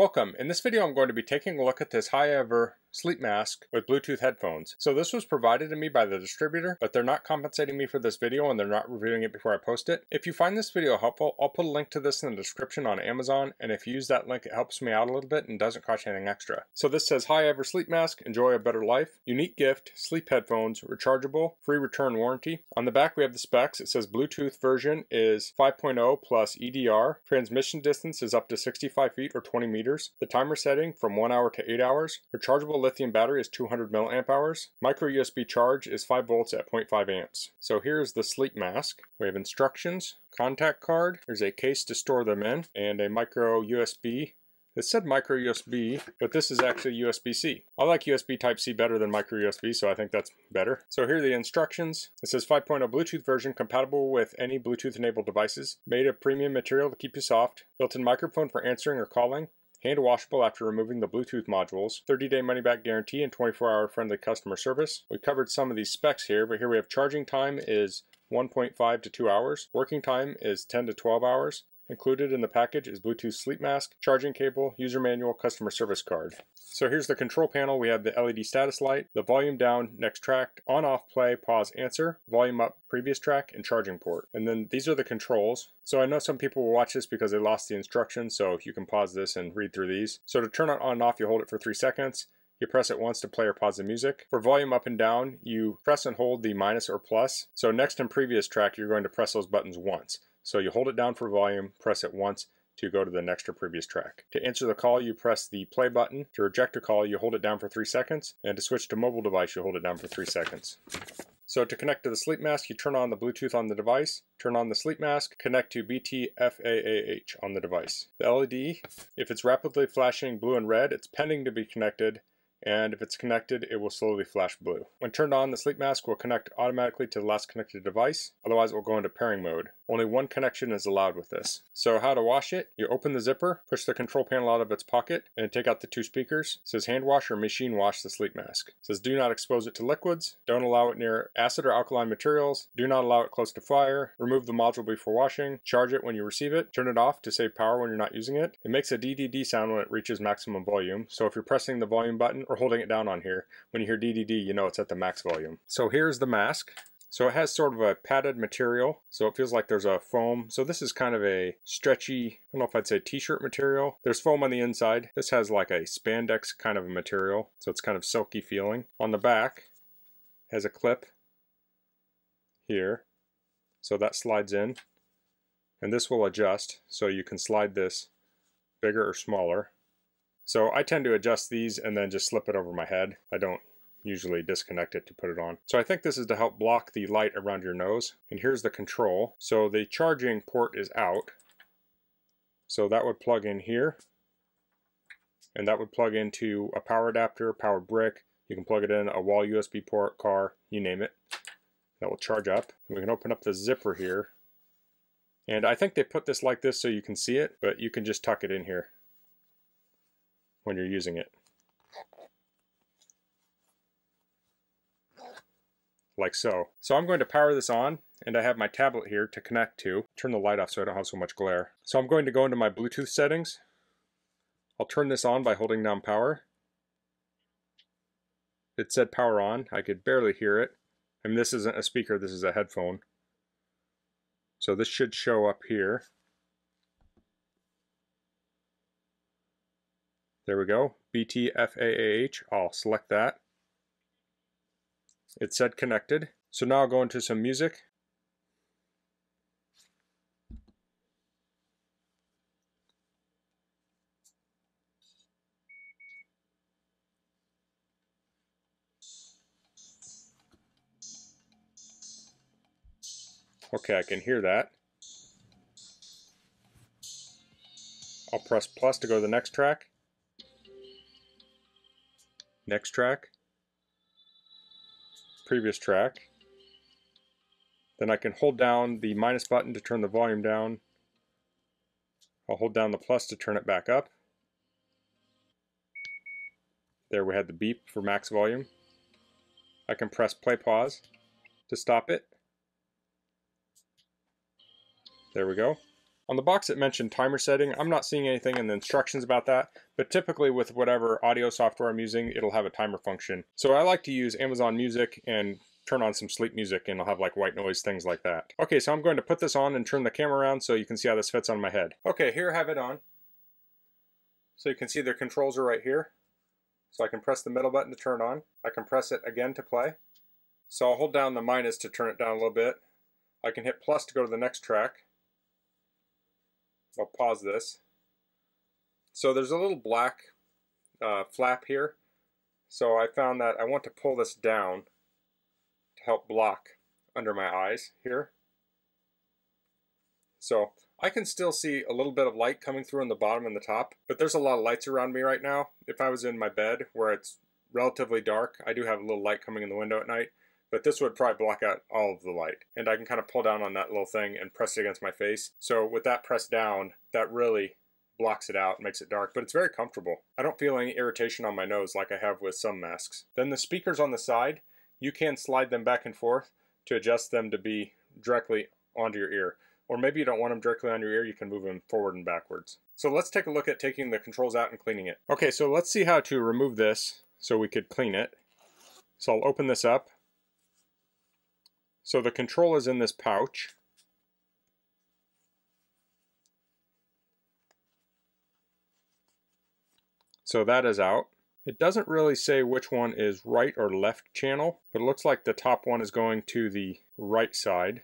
Welcome. In this video I'm going to be taking a look at this HIGHEVER sleep mask with Bluetooth headphones. So this was provided to me by the distributor, but they're not compensating me for this video and they're not reviewing it before I post it. If you find this video helpful, I'll put a link to this in the description on Amazon, and if you use that link, it helps me out a little bit and doesn't cost you anything extra. So this says, HIGHEVER sleep mask, enjoy a better life. Unique gift, sleep headphones, rechargeable, free return warranty. On the back we have the specs. It says Bluetooth version is 5.0 plus EDR. Transmission distance is up to 65 feet or 20 meters. The timer setting from 1 hour to 8 hours. Rechargeable lithium battery is 200 milliamp hours. Micro USB charge is 5 volts at 0.5 amps. So here's the sleep mask. We have instructions, contact card, there's a case to store them in, and a micro USB it said micro USB, but this is actually USB-C. I like USB Type-C better than micro USB, so I think that's better. So here are the instructions. It says 5.0 Bluetooth version compatible with any Bluetooth-enabled devices. Made of premium material to keep you soft. Built-in microphone for answering or calling hand washable after removing the Bluetooth modules, 30-day money-back guarantee, and 24-hour friendly customer service. We covered some of these specs here, but here we have charging time is 1.5 to 2 hours. Working time is 10 to 12 hours. Included in the package is Bluetooth sleep mask, charging cable, user manual, customer service card. So here's the control panel. We have the LED status light, the volume down, next track, on off play, pause, answer, volume up, previous track, and charging port. And then these are the controls. So I know some people will watch this because they lost the instructions, so if you can pause this and read through these. So to turn it on and off, you hold it for three seconds. You press it once to play or pause the music. For volume up and down, you press and hold the minus or plus. So next and previous track, you're going to press those buttons once. So you hold it down for volume, press it once to go to the next or previous track. To answer the call, you press the play button. To reject a call, you hold it down for three seconds. And to switch to mobile device, you hold it down for three seconds. So to connect to the sleep mask, you turn on the Bluetooth on the device, turn on the sleep mask, connect to BT-FAAH on the device. The LED, if it's rapidly flashing blue and red, it's pending to be connected, and if it's connected, it will slowly flash blue. When turned on, the sleep mask will connect automatically to the last connected device, otherwise it will go into pairing mode. Only one connection is allowed with this. So how to wash it? You open the zipper, push the control panel out of its pocket, and take out the two speakers. It says hand wash or machine wash the sleep mask. It says do not expose it to liquids, don't allow it near acid or alkaline materials, do not allow it close to fire, remove the module before washing, charge it when you receive it, turn it off to save power when you're not using it. It makes a DDD sound when it reaches maximum volume, so if you're pressing the volume button or holding it down on here, when you hear DDD you know it's at the max volume. So here's the mask. So it has sort of a padded material, so it feels like there's a foam. So this is kind of a stretchy, I don't know if I'd say t-shirt material. There's foam on the inside. This has like a spandex kind of a material, so it's kind of silky feeling. On the back has a clip here, so that slides in. And this will adjust, so you can slide this bigger or smaller. So I tend to adjust these and then just slip it over my head. I don't usually disconnect it to put it on. So I think this is to help block the light around your nose. And here's the control. So the charging port is out. So that would plug in here. And that would plug into a power adapter, power brick. You can plug it in a wall USB port, car, you name it. That will charge up. And we can open up the zipper here. And I think they put this like this so you can see it, but you can just tuck it in here when you're using it. like so. So I'm going to power this on and I have my tablet here to connect to. Turn the light off so I don't have so much glare. So I'm going to go into my Bluetooth settings. I'll turn this on by holding down power. It said power on. I could barely hear it. I mean this isn't a speaker, this is a headphone. So this should show up here. There we go, BTFAAH. I'll select that. It said connected. So now I'll go into some music. Okay, I can hear that. I'll press plus to go to the next track. Next track previous track. Then I can hold down the minus button to turn the volume down. I'll hold down the plus to turn it back up. There we had the beep for max volume. I can press play pause to stop it. There we go. On the box it mentioned timer setting. I'm not seeing anything in the instructions about that, but typically with whatever audio software I'm using, it'll have a timer function. So I like to use Amazon Music and turn on some sleep music and I'll have like white noise, things like that. Okay, so I'm going to put this on and turn the camera around so you can see how this fits on my head. Okay, here I have it on. So you can see the controls are right here. So I can press the middle button to turn on. I can press it again to play. So I'll hold down the minus to turn it down a little bit. I can hit plus to go to the next track. I'll pause this. So there's a little black uh, flap here. So I found that I want to pull this down to help block under my eyes here. So I can still see a little bit of light coming through on the bottom and the top, but there's a lot of lights around me right now. If I was in my bed where it's relatively dark, I do have a little light coming in the window at night, but this would probably block out all of the light. And I can kind of pull down on that little thing and press it against my face. So with that pressed down, that really blocks it out, makes it dark, but it's very comfortable. I don't feel any irritation on my nose like I have with some masks. Then the speakers on the side, you can slide them back and forth to adjust them to be directly onto your ear. Or maybe you don't want them directly on your ear, you can move them forward and backwards. So let's take a look at taking the controls out and cleaning it. Okay, so let's see how to remove this so we could clean it. So I'll open this up. So the control is in this pouch. So that is out. It doesn't really say which one is right or left channel, but it looks like the top one is going to the right side.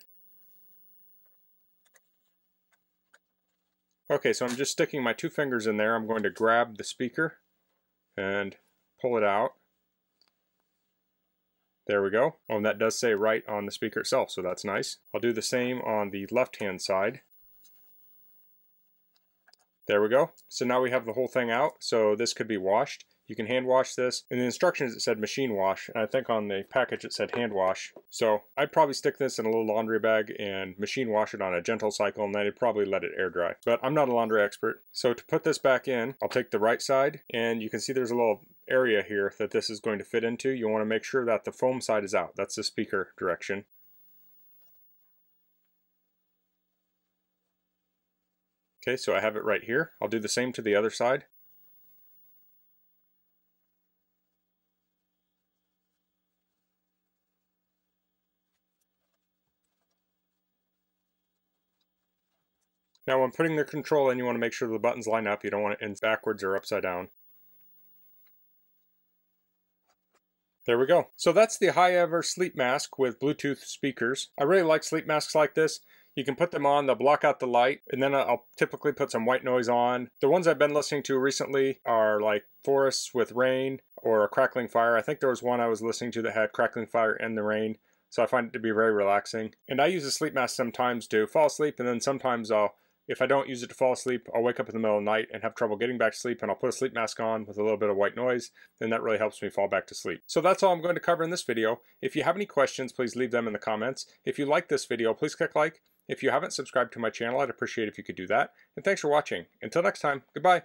Okay, so I'm just sticking my two fingers in there. I'm going to grab the speaker and pull it out. There we go. Oh, and that does say right on the speaker itself, so that's nice. I'll do the same on the left-hand side. There we go. So now we have the whole thing out, so this could be washed. You can hand wash this. In the instructions it said machine wash, and I think on the package it said hand wash. So I'd probably stick this in a little laundry bag and machine wash it on a gentle cycle, and then I'd probably let it air dry. But I'm not a laundry expert. So to put this back in, I'll take the right side, and you can see there's a little area here that this is going to fit into. You want to make sure that the foam side is out. That's the speaker direction. Okay, so I have it right here. I'll do the same to the other side. Now when putting the control in, you want to make sure the buttons line up. You don't want it in backwards or upside down. There we go. So that's the High HIGHEVER sleep mask with Bluetooth speakers. I really like sleep masks like this. You can put them on, they'll block out the light, and then I'll typically put some white noise on. The ones I've been listening to recently are like Forests with Rain or a Crackling Fire. I think there was one I was listening to that had Crackling Fire and the rain, so I find it to be very relaxing. And I use a sleep mask sometimes to fall asleep, and then sometimes I'll if I don't use it to fall asleep, I'll wake up in the middle of the night and have trouble getting back to sleep and I'll put a sleep mask on with a little bit of white noise and that really helps me fall back to sleep. So that's all I'm going to cover in this video. If you have any questions, please leave them in the comments. If you like this video, please click like. If you haven't subscribed to my channel, I'd appreciate if you could do that. And thanks for watching. Until next time, goodbye.